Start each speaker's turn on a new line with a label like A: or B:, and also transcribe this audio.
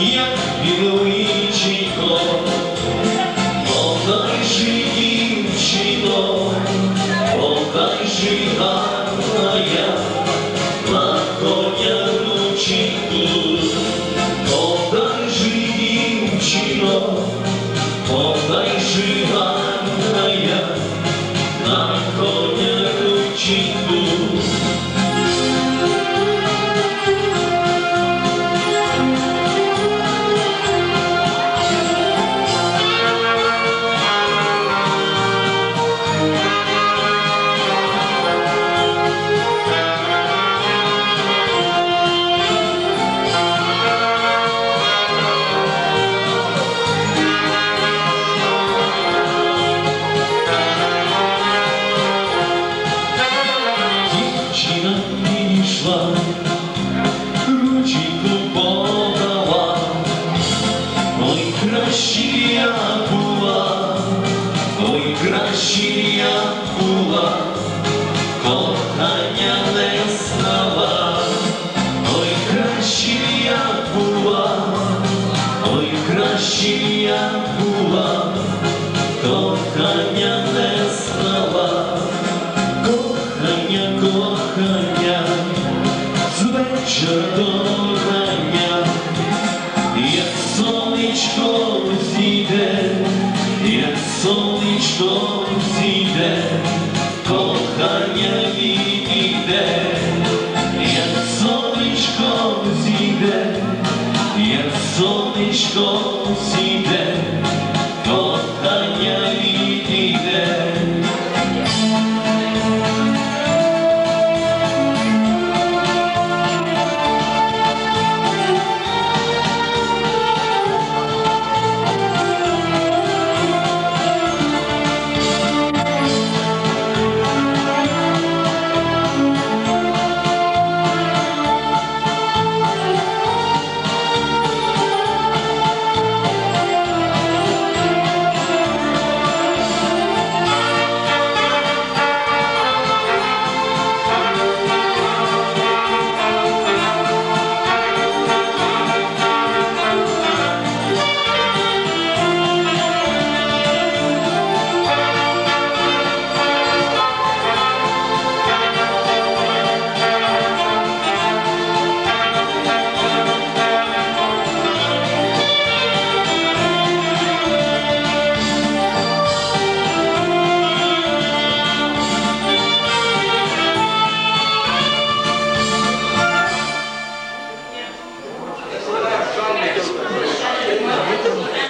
A: як біличенько, полтай жи, дівчино, полтай жи, гарна я, на конянученьку, полтай жи, дівчино, полтай жи, гарна я. Я була, кохання не знала, ой, краще я була, ой, краще я була, кохання не знала. Кохання, кохання, з вечора до рання, як сонечко зійде, як сонечко Κοντισκό σύντε, κοντανιά